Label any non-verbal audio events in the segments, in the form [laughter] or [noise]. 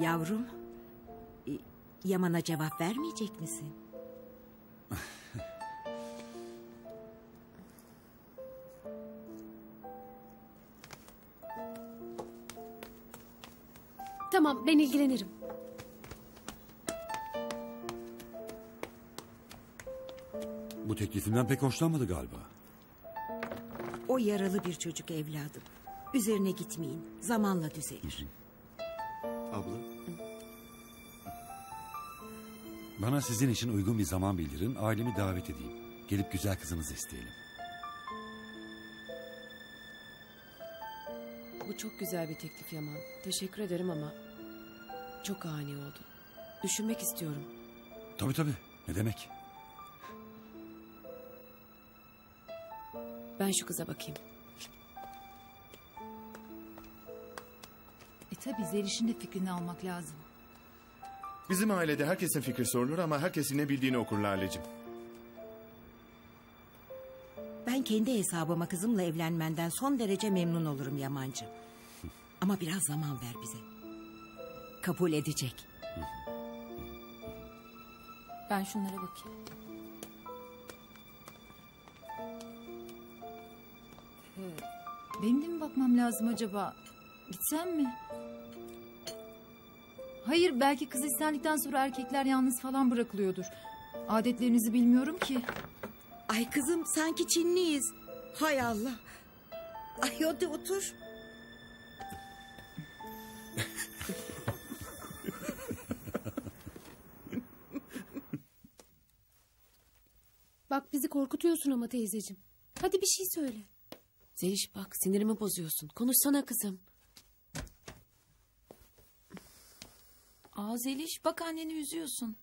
Yavrum, e, Yaman'a cevap vermeyecek misin? [laughs] Tamam ben ilgilenirim. Bu teklifimden pek hoşlanmadı galiba. O yaralı bir çocuk evladım. Üzerine gitmeyin. Zamanla düzelir. Abla. Bana sizin için uygun bir zaman bildirin, ailemi davet edeyim. Gelip güzel kızınızı isteyelim. Bu çok güzel bir teklif Yaman. Teşekkür ederim ama çok ani oldu. Düşünmek istiyorum. Tabii tabii. Ne demek? Ben şu kıza bakayım. E tabi Zeliş'in de fikrini almak lazım. Bizim ailede herkesin fikri sorulur ama herkes ne bildiğini okur Lale'cim. Ben kendi hesabıma kızımla evlenmenden son derece memnun olurum Yamancı. Ama biraz zaman ver bize. Kabul edecek. Ben şunlara bakayım. Ee, Benim de mi bakmam lazım acaba? Gitsem mi? Hayır belki kız istendikten sonra erkekler yalnız falan bırakılıyordur. Adetlerinizi bilmiyorum ki. Ay kızım sanki Çinliyiz. Hay Allah. Ay hadi otur. Bak bizi korkutuyorsun ama teyzeciğim. Hadi bir şey söyle. Zeliş bak sinirimi bozuyorsun. Konuşsana kızım. Aa Zeliş bak anneni üzüyorsun.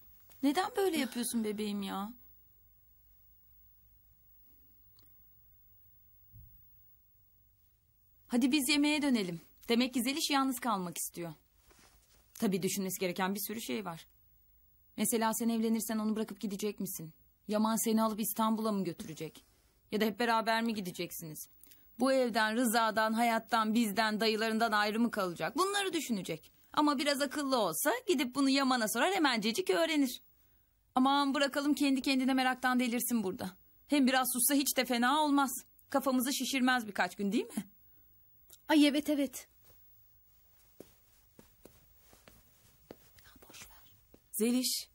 Neden böyle yapıyorsun bebeğim ya? Hadi biz yemeğe dönelim. Demek ki Zeliş yalnız kalmak istiyor. Tabii düşünmesi gereken bir sürü şey var. Mesela sen evlenirsen onu bırakıp gidecek misin? Yaman seni alıp İstanbul'a mı götürecek? Ya da hep beraber mi gideceksiniz? Bu evden, Rıza'dan, hayattan, bizden, dayılarından ayrı mı kalacak? Bunları düşünecek. Ama biraz akıllı olsa gidip bunu Yaman'a sorar hemencecik öğrenir. Aman bırakalım kendi kendine meraktan delirsin burada. Hem biraz sussa hiç de fena olmaz. Kafamızı şişirmez birkaç gün değil mi? Ay evet evet. Boş ver. Zeliş.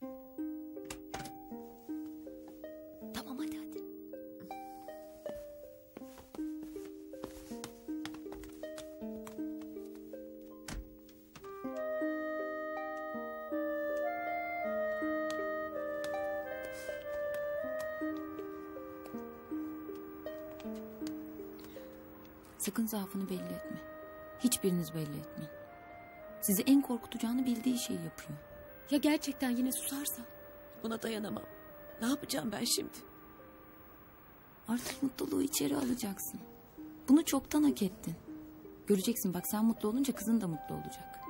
Sakın zaafını belli etme. Hiçbiriniz belli etmeyin. Sizi en korkutacağını bildiği şeyi yapıyor. Ya gerçekten yine susarsa? Buna dayanamam. Ne yapacağım ben şimdi? Artık mutluluğu içeri alacaksın. Bunu çoktan hak ettin. Göreceksin bak sen mutlu olunca kızın da mutlu olacak.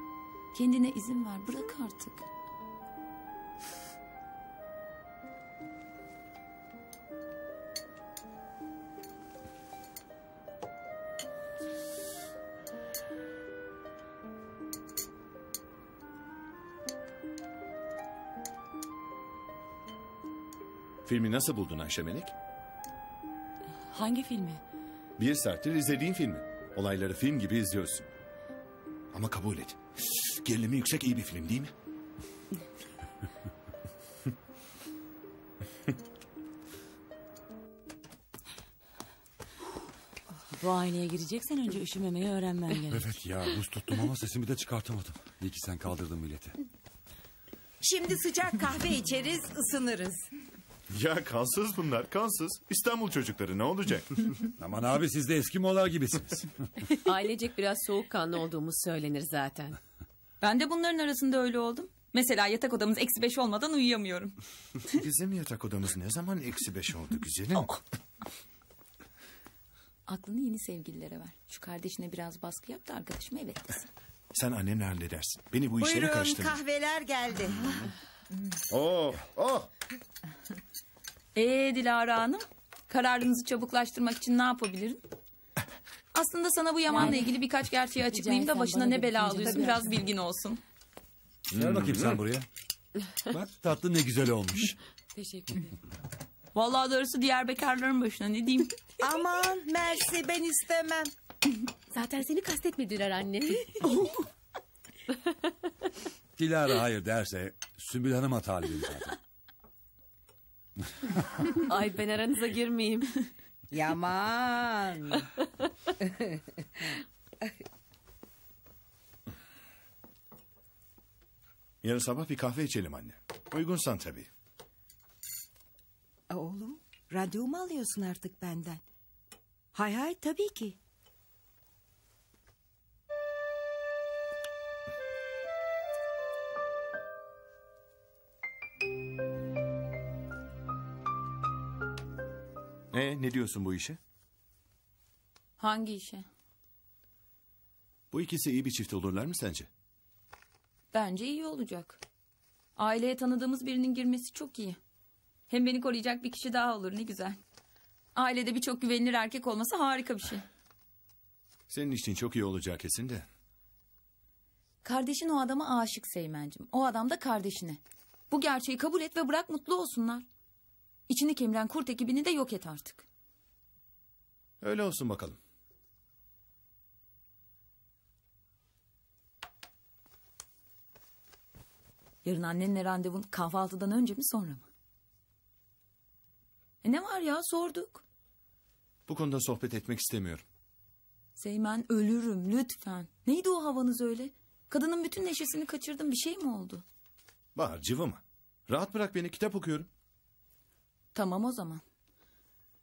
Kendine izin ver bırak artık. Filmi nasıl buldun Ayşe Melek? Hangi filmi? Bir saattir izlediğin filmi. Olayları film gibi izliyorsun. Ama kabul et. Gerilimi yüksek iyi bir film değil mi? Bu aynaya gireceksen önce üşümemeyi öğrenmen gerek. Evet ya buz tuttum ama sesimi de çıkartamadım. İyi ki sen kaldırdın milleti. Şimdi sıcak kahve içeriz, ısınırız. Ya kansız bunlar kansız. İstanbul çocukları ne olacak? [laughs] Aman abi siz de Eskimolar gibisiniz. [laughs] Ailecek biraz soğukkanlı olduğumuz söylenir zaten. Ben de bunların arasında öyle oldum. Mesela yatak odamız eksi beş olmadan uyuyamıyorum. [laughs] Bizim yatak odamız ne zaman eksi beş oldu güzelim? Aklını yeni sevgililere ver. Şu kardeşine biraz baskı yap da arkadaşım evet desin. Sen annemle halledersin. Beni bu işlere Buyurun karıştırma. kahveler geldi. Oh, oh. Ee Dilara Hanım, kararınızı çabuklaştırmak için ne yapabilirim? Aslında sana bu Yaman'la ilgili birkaç gerçeği açıklayayım da başına ne bela alıyorsun biraz bilgin olsun. Gel bakayım sen buraya. Bak tatlı ne güzel olmuş. [laughs] Teşekkür ederim. Vallahi doğrusu diğer bekarların başına ne diyeyim. [laughs] Aman Mersi ben istemem. Zaten seni kastetmediler anne. Dilara hayır derse Sümbül Hanım'a talibim zaten. Ay ben aranıza girmeyeyim. [laughs] Yaman. [laughs] Yarın sabah bir kahve içelim anne. Uygunsan tabii. Oğlum radyo mu alıyorsun artık benden? Hay hay tabii ki. E ne diyorsun bu işe? Hangi işe? Bu ikisi iyi bir çift olurlar mı sence? Bence iyi olacak. Aileye tanıdığımız birinin girmesi çok iyi. Hem beni koruyacak bir kişi daha olur ne güzel. Ailede birçok güvenilir erkek olması harika bir şey. Senin için çok iyi olacağı kesin de. Kardeşin o adama aşık Seymen'cim. O adam da kardeşine. Bu gerçeği kabul et ve bırak mutlu olsunlar. İçini kemiren kurt ekibini de yok et artık. Öyle olsun bakalım. Yarın annenle randevun kahvaltıdan önce mi sonra mı? E ne var ya sorduk. Bu konuda sohbet etmek istemiyorum. Seymen ölürüm lütfen. Neydi o havanız öyle? Kadının bütün neşesini kaçırdım bir şey mi oldu? Bahar cıvıma. Rahat bırak beni kitap okuyorum. Tamam o zaman.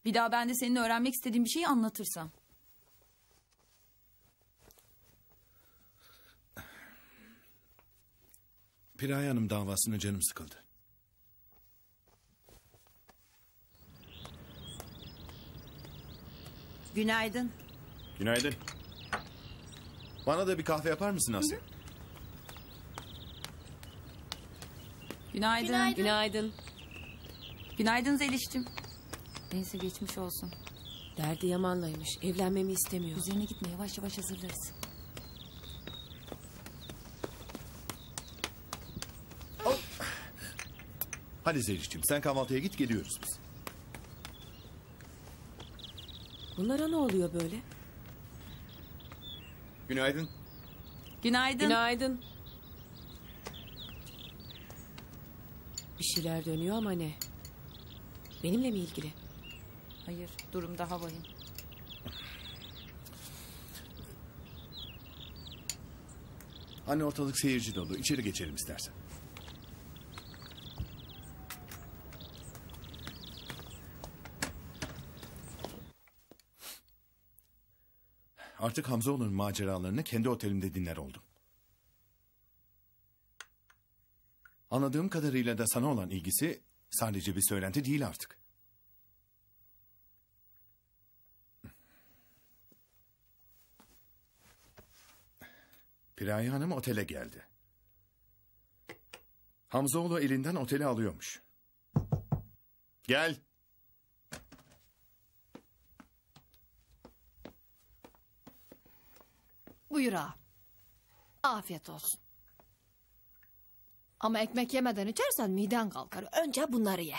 Bir daha ben de senin öğrenmek istediğin bir şeyi anlatırsam. Piraye Hanım davasına canım sıkıldı. Günaydın. Günaydın. Bana da bir kahve yapar mısın Asya? Günaydın. Günaydın, Günaydın. Günaydın Zeliş'cim. Neyse geçmiş olsun. Derdi Yaman'laymış. Evlenmemi istemiyor. Üzerine gitme yavaş yavaş hazırlarız. Hadi Zeliş'ciğim sen kahvaltıya git geliyoruz biz. Bunlara ne oluyor böyle? Günaydın. Günaydın. Günaydın. Bir şeyler dönüyor ama ne? Benimle mi ilgili? Hayır durum daha vahim. Anne ortalık seyirci dolu. İçeri geçelim istersen. Artık Hamzoğlu'nun maceralarını kendi otelimde dinler oldum. Anladığım kadarıyla da sana olan ilgisi sadece bir söylenti değil artık. Piraye Hanım otele geldi. Hamzoğlu elinden oteli alıyormuş. Gel. Buyur ağa. Afiyet olsun. Ama ekmek yemeden içersen miden kalkar. Önce bunları ye.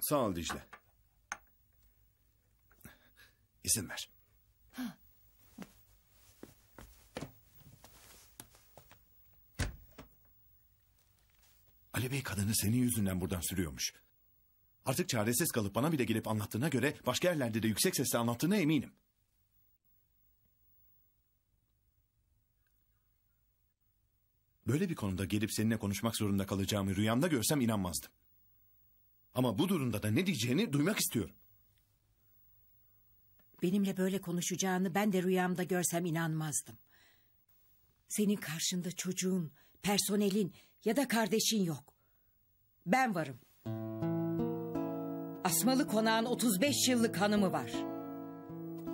Sağ ol Dicle. İzin ver. Ali Bey kadını senin yüzünden buradan sürüyormuş. Artık çaresiz kalıp bana bile gelip anlattığına göre başka yerlerde de yüksek sesle anlattığına eminim. Böyle bir konuda gelip seninle konuşmak zorunda kalacağımı rüyamda görsem inanmazdım. Ama bu durumda da ne diyeceğini duymak istiyorum. Benimle böyle konuşacağını ben de rüyamda görsem inanmazdım. Senin karşında çocuğun, personelin ya da kardeşin yok. Ben varım. Asmalı konağın 35 yıllık hanımı var.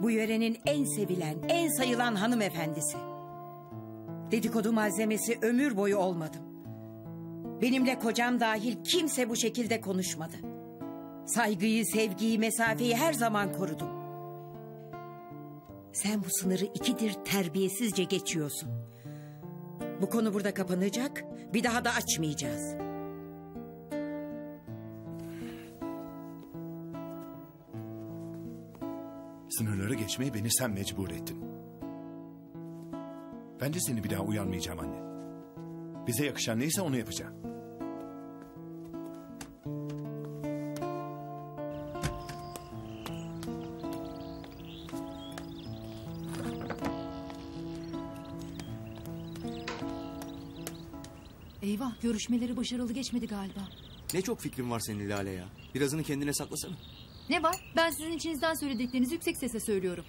Bu yörenin en sevilen, en sayılan hanımefendisi. Dedikodu malzemesi ömür boyu olmadım. Benimle kocam dahil kimse bu şekilde konuşmadı. Saygıyı, sevgiyi, mesafeyi her zaman korudum. Sen bu sınırı ikidir terbiyesizce geçiyorsun. Bu konu burada kapanacak. Bir daha da açmayacağız. Sınırları geçmeye beni sen mecbur ettin. Ben de seni bir daha uyarmayacağım anne. Bize yakışan neyse onu yapacağım. Eyvah görüşmeleri başarılı geçmedi galiba. Ne çok fikrin var senin Lale ya. Birazını kendine saklasana. Ne var? Ben sizin içinizden söylediklerinizi yüksek sesle söylüyorum.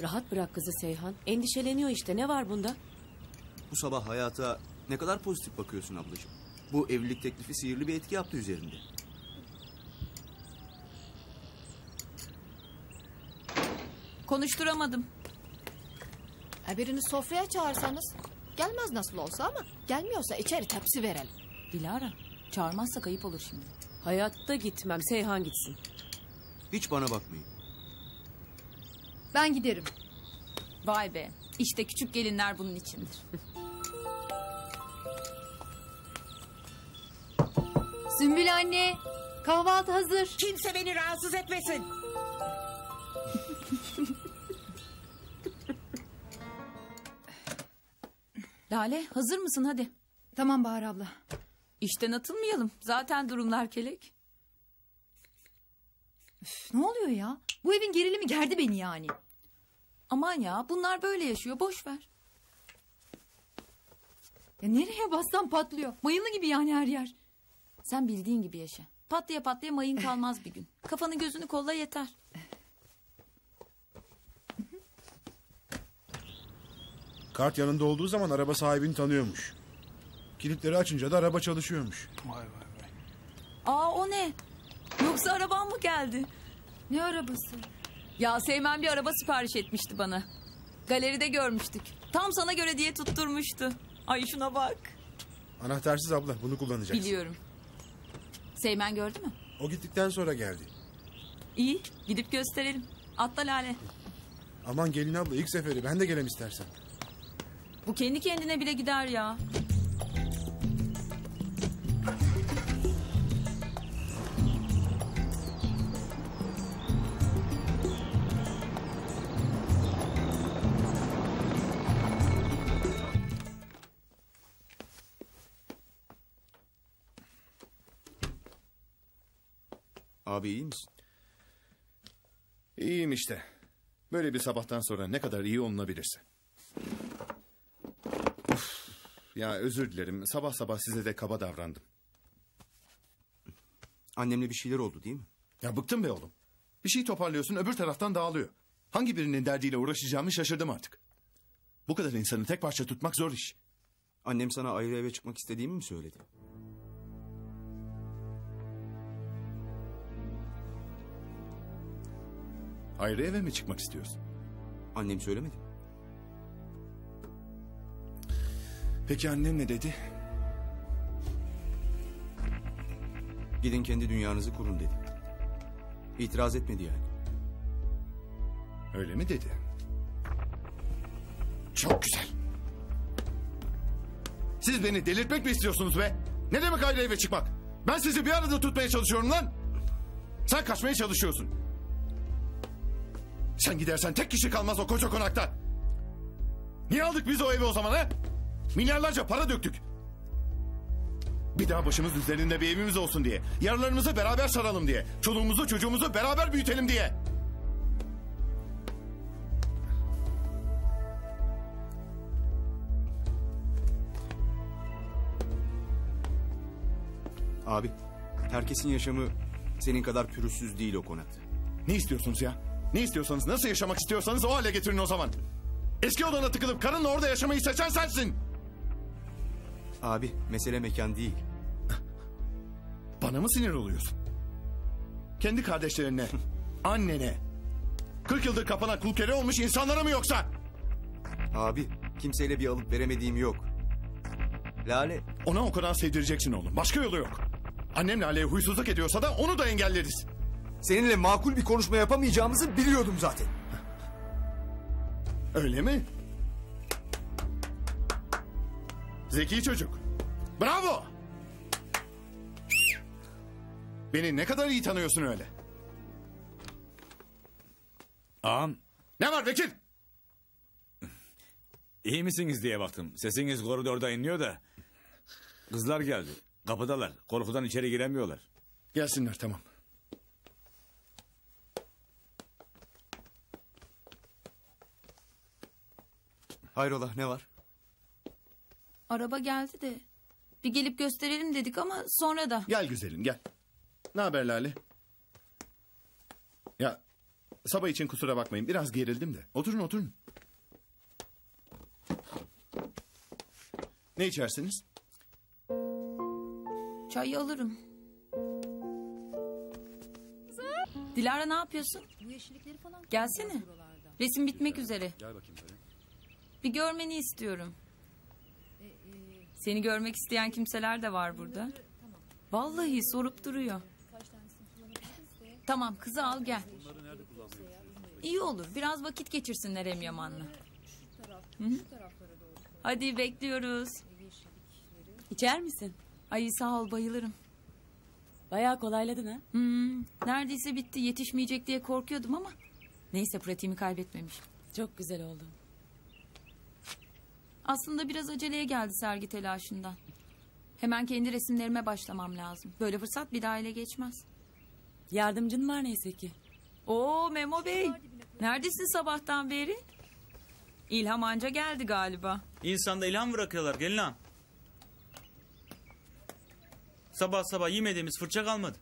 Rahat bırak kızı Seyhan. Endişeleniyor işte. Ne var bunda? Bu sabah hayata ne kadar pozitif bakıyorsun ablacığım. Bu evlilik teklifi sihirli bir etki yaptı üzerinde. Konuşturamadım. Ha birini sofraya çağırsanız. Gelmez nasıl olsa ama gelmiyorsa içeri tepsi verelim. Dilara çağırmazsak ayıp olur şimdi. Hayatta gitmem. Seyhan gitsin. Hiç bana bakmayın. Ben giderim. Vay be işte küçük gelinler bunun içindir. Sümbül anne kahvaltı hazır. Kimse beni rahatsız etmesin. Lale hazır mısın hadi. Tamam Bahar abla. İşten atılmayalım. Zaten durumlar kelek. Üf, ne oluyor ya? Bu evin gerilimi gerdi beni yani. Aman ya bunlar böyle yaşıyor boş ver. Ya nereye bassam patlıyor. Mayılı gibi yani her yer. Sen bildiğin gibi yaşa. Patlaya patlaya mayın kalmaz bir gün. Kafanı gözünü kolla yeter. Kart yanında olduğu zaman araba sahibini tanıyormuş. Kilitleri açınca da araba çalışıyormuş. Aa o ne? Yoksa araban mı geldi? Ne arabası? Ya Seymen bir araba sipariş etmişti bana. Galeride görmüştük. Tam sana göre diye tutturmuştu. Ay şuna bak. Anahtarsız abla bunu kullanacaksın. Biliyorum. Seymen gördü mü? O gittikten sonra geldi. İyi gidip gösterelim. Atla Lale. Aman gelin abla ilk seferi ben de gelem istersen. Bu kendi kendine bile gider ya. Abi iyi misin? İyiyim işte. Böyle bir sabahtan sonra ne kadar iyi olunabilirse. Uf, ya özür dilerim. Sabah sabah size de kaba davrandım. Annemle bir şeyler oldu değil mi? Ya bıktım be oğlum. Bir şey toparlıyorsun öbür taraftan dağılıyor. Hangi birinin derdiyle uğraşacağımı şaşırdım artık. Bu kadar insanı tek parça tutmak zor iş. Annem sana ayrı eve çıkmak istediğimi mi söyledi? Ayrı eve mi çıkmak istiyorsun? Annem söylemedi? Peki annem ne dedi? Gidin kendi dünyanızı kurun dedi. İtiraz etmedi yani. Öyle mi dedi? Çok güzel. Siz beni delirtmek mi istiyorsunuz be? Ne demek ayrı eve çıkmak? Ben sizi bir arada tutmaya çalışıyorum lan. Sen kaçmaya çalışıyorsun. Sen gidersen tek kişi kalmaz o koca konakta. Niye aldık biz o evi o zaman ha? Milyarlarca para döktük. Bir daha başımız üzerinde bir evimiz olsun diye. Yaralarımızı beraber saralım diye. Çoluğumuzu çocuğumuzu beraber büyütelim diye. Abi herkesin yaşamı senin kadar pürüzsüz değil o konakta. Ne istiyorsunuz ya? Ne istiyorsanız nasıl yaşamak istiyorsanız o hale getirin o zaman. Eski odana tıkılıp karınla orada yaşamayı seçen sensin. Abi mesele mekan değil. [laughs] Bana mı sinir oluyorsun? Kendi kardeşlerine, [laughs] annene, 40 yıldır kapanan kul kere olmuş insanlara mı yoksa? Abi kimseyle bir alıp veremediğim yok. Lale Ona o kadar sevdireceksin oğlum. Başka yolu yok. Annem Lale'ye huysuzluk ediyorsa da onu da engelleriz. Seninle makul bir konuşma yapamayacağımızı biliyordum zaten. Öyle mi? Zeki çocuk. Bravo. Beni ne kadar iyi tanıyorsun öyle. Ağam Ne var Vekil? iyi misiniz diye baktım. Sesiniz koridorda inliyor da. Kızlar geldi. Kapıdalar. Korkudan içeri giremiyorlar. Gelsinler tamam. Hayrola ne var? Araba geldi de. Bir gelip gösterelim dedik ama sonra da. Gel güzelim gel. Ne haber Lale? Ya sabah için kusura bakmayın biraz gerildim de. Oturun oturun. Ne içersiniz? Çayı alırım. Dilara ne yapıyorsun? Gelsene. Resim bitmek üzere. Gel bakayım böyle. Bir görmeni istiyorum. Seni görmek isteyen kimseler de var burada. Vallahi sorup duruyor. Tamam kızı al gel. İyi olur. Biraz vakit geçirsinler hem Yaman'la. Hı hı. Hadi bekliyoruz. İçer misin? Ay sağ ol bayılırım. Bayağı kolayladın ha. Hmm, neredeyse bitti. Yetişmeyecek diye korkuyordum ama. Neyse pratiğimi kaybetmemişim. Çok güzel oldu. Aslında biraz aceleye geldi sergi telaşından. Hemen kendi resimlerime başlamam lazım. Böyle fırsat bir daha ele geçmez. Yardımcın var neyse ki. Oo Memo Bey. Neredesin sabahtan beri? İlham anca geldi galiba. İnsanda ilham bırakıyorlar gelin ağam. Sabah sabah yemediğimiz fırça kalmadı.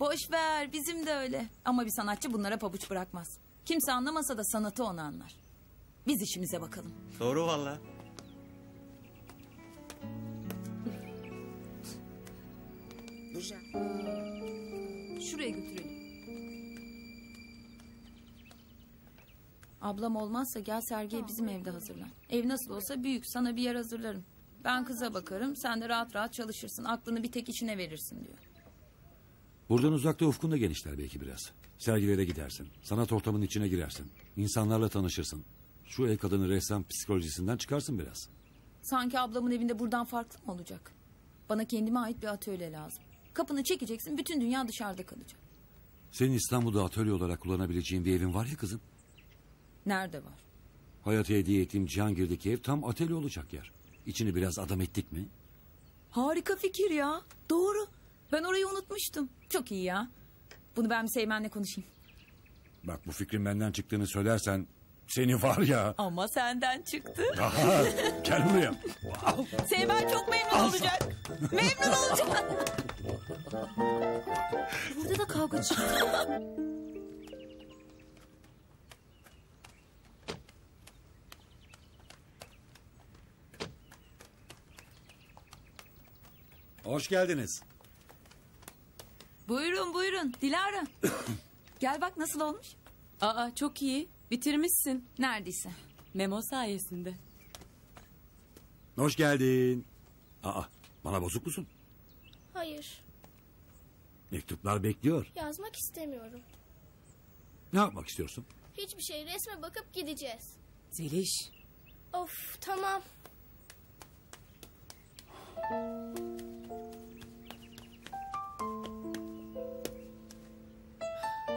Boş ver bizim de öyle. Ama bir sanatçı bunlara pabuç bırakmaz. Kimse anlamasa da sanatı onu anlar. Biz işimize bakalım. Doğru valla. Şuraya götürelim. Ablam olmazsa gel sergiye bizim evde hazırlan. Ev nasıl olsa büyük sana bir yer hazırlarım. Ben kıza bakarım sen de rahat rahat çalışırsın. Aklını bir tek işine verirsin diyor. Buradan uzakta ufkun da genişler belki biraz. Sergilere gidersin. Sanat ortamının içine girersin. İnsanlarla tanışırsın. Şu ev kadını ressam psikolojisinden çıkarsın biraz. Sanki ablamın evinde buradan farklı mı olacak? Bana kendime ait bir atölye lazım. Kapını çekeceksin bütün dünya dışarıda kalacak. Senin İstanbul'da atölye olarak kullanabileceğin bir evin var ya kızım. Nerede var? Hayata hediye ettiğim Cihangir'deki ev tam atölye olacak yer. İçini biraz adam ettik mi? Harika fikir ya. Doğru. Ben orayı unutmuştum. Çok iyi ya. Bunu ben bir Seymen'le konuşayım. Bak bu fikrin benden çıktığını söylersen seni var ya. Ama senden çıktı. Aha, gel buraya. Seymen çok memnun olacak. memnun olacak. Burada da kavga çıktı. Hoş geldiniz. Buyurun buyurun Dilara. [coughs] Gel bak nasıl olmuş. Aa çok iyi. Bitirmişsin. Neredeyse. Memo sayesinde. Hoş geldin. Aa, bana bozuk musun? Hayır, Mektuplar bekliyor. yazmak istemiyorum. Ne yapmak istiyorsun? Hiçbir şey resme bakıp gideceğiz. Zeliş. Of, tamam.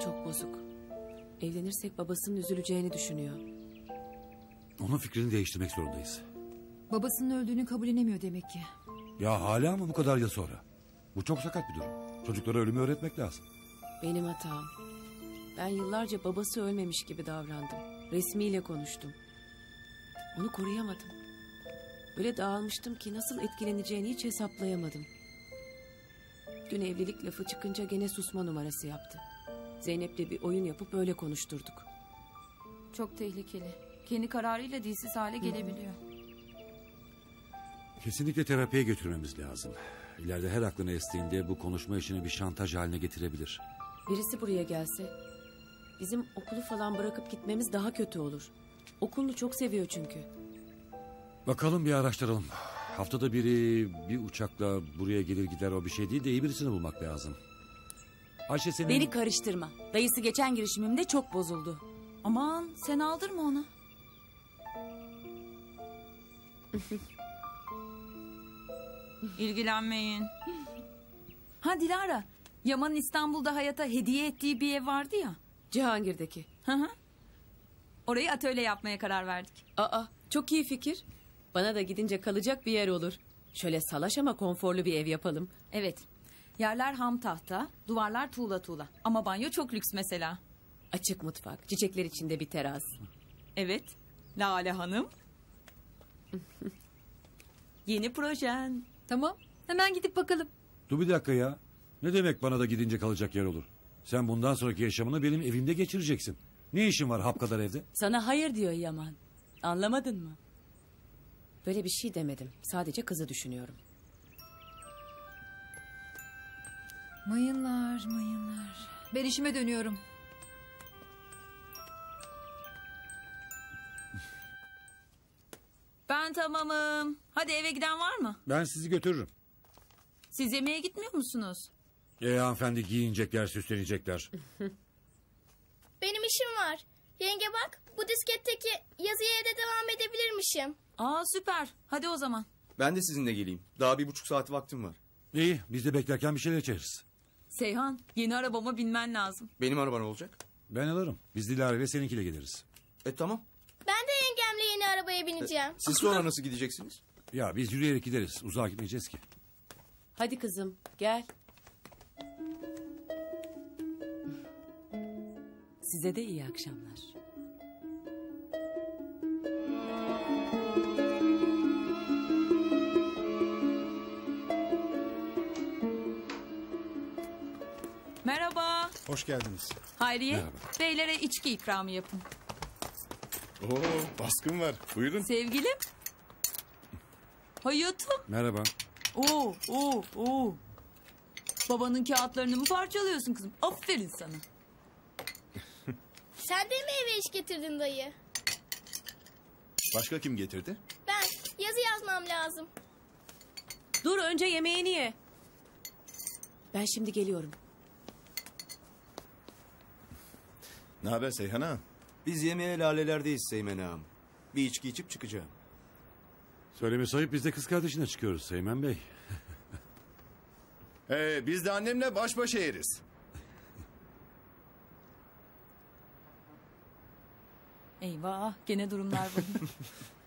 Çok bozuk. Evlenirsek babasının üzüleceğini düşünüyor. Onun fikrini değiştirmek zorundayız. Babasının öldüğünü kabullenemiyor demek ki. Ya hala mı bu kadar yıl sonra? Bu çok sakat bir durum. Çocuklara ölümü öğretmek lazım. Benim hatam. Ben yıllarca babası ölmemiş gibi davrandım. Resmiyle konuştum. Onu koruyamadım. Öyle dağılmıştım ki nasıl etkileneceğini hiç hesaplayamadım. Dün evlilik lafı çıkınca gene susma numarası yaptı. Zeynep'le bir oyun yapıp öyle konuşturduk. Çok tehlikeli. Kendi kararıyla dilsiz hale gelebiliyor. Kesinlikle terapiye götürmemiz lazım. İleride her aklına estiğinde bu konuşma işini bir şantaj haline getirebilir. Birisi buraya gelse bizim okulu falan bırakıp gitmemiz daha kötü olur. Okulunu çok seviyor çünkü. Bakalım bir araştıralım. Haftada biri bir uçakla buraya gelir gider o bir şey değil de iyi birisini bulmak lazım. Ayşe senin... Beni karıştırma. Dayısı geçen girişimimde çok bozuldu. Aman sen aldırma onu. [laughs] İlgilenmeyin. Ha Dilara, Yaman'ın İstanbul'da hayata hediye ettiği bir ev vardı ya. Cihangir'deki. Hı hı. Orayı atölye yapmaya karar verdik. Aa çok iyi fikir. Bana da gidince kalacak bir yer olur. Şöyle salaş ama konforlu bir ev yapalım. Evet. Yerler ham tahta, duvarlar tuğla tuğla. Ama banyo çok lüks mesela. Açık mutfak, çiçekler içinde bir teras. Evet. Lale Hanım. [laughs] Yeni projen. Tamam. Hemen gidip bakalım. Dur bir dakika ya. Ne demek bana da gidince kalacak yer olur? Sen bundan sonraki yaşamını benim evimde geçireceksin. Ne işin var hap kadar evde? Sana hayır diyor Yaman. Anlamadın mı? Böyle bir şey demedim. Sadece kızı düşünüyorum. Mayınlar, mayınlar. Ben işime dönüyorum. Ben tamamım. Hadi eve giden var mı? Ben sizi götürürüm. Siz yemeğe gitmiyor musunuz? E hanımefendi giyinecekler, süslenecekler. [laughs] Benim işim var. Yenge bak bu disketteki yazıya evde devam edebilirmişim. Aa süper. Hadi o zaman. Ben de sizinle geleyim. Daha bir buçuk saat vaktim var. İyi, biz de beklerken bir şeyler içeriz. Seyhan, yeni arabama binmen lazım. Benim araban olacak. Ben alırım. Biz Dilara ile seninkiyle geliriz. E tamam. Ben de yengemle yeni arabaya bineceğim. Siz sonra nasıl gideceksiniz? Ya biz yürüyerek gideriz. Uzağa gitmeyeceğiz ki. Hadi kızım gel. Size de iyi akşamlar. Hoş geldiniz. Hayriye, Merhaba. beylere içki ikramı yapın. Oo, baskın var. Buyurun. Sevgilim. Hayatım. Merhaba. Oo, oo, oo. Babanın kağıtlarını mı parçalıyorsun kızım? Aferin sana. [laughs] Sen de mi eve iş getirdin dayı? Başka kim getirdi? Ben yazı yazmam lazım. Dur önce yemeğini ye. Ben şimdi geliyorum. Ne haber Seyhan Ağa? Biz yemeğe lalelerdeyiz Seymen ağam. Bir içki içip çıkacağım. Söylemesi ayıp biz de kız kardeşine çıkıyoruz Seymen Bey. [laughs] Ee, biz de annemle baş başa yeriz. Eyvah, gene durumlar bu. [laughs]